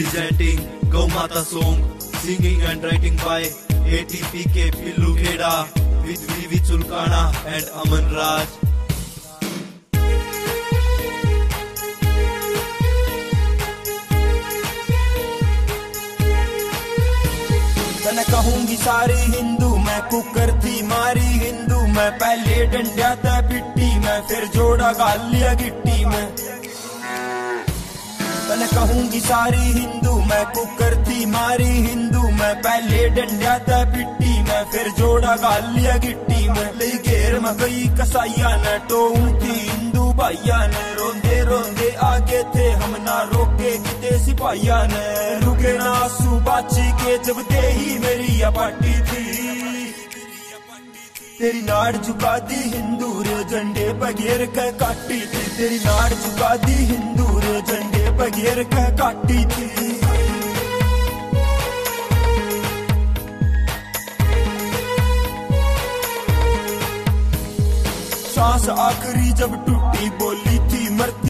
representing Gau Mata song, singing and writing by ATPK Pillu Kheda with Vivi Chulkana and Aman Raj. तने कहूँगी सारी हिंदू मैं cooker थी मारी हिंदू मैं पहले डंडिया ते पिट्टी मैं फिर जोड़ा गालिया गिट्टी में तने कहूँगी सारी हिंदू, मैं कुकर थी मारी हिंदू, मैं पहले डंडिया था पिट्टी, मैं फिर जोड़ा गालिया गिट्टी, में ले घेर में कई कसाइया, ने टोऊ थी हिंदू भाइया, ने रोंदे रोंदे आगे थे, हम ना रोके किते सिपाहिया ने रुके ना आँसू बाची के, जब दे ही मेरी अपाटी थी। तेरी नाड़ झुका दी हिंदू रे, झंडे बगैर कह काटी थी। तेरी नाड़ झुका दी हिंदू रे, झंडे काटी थी सांस आखिरी जब टूटी बोली थी मरती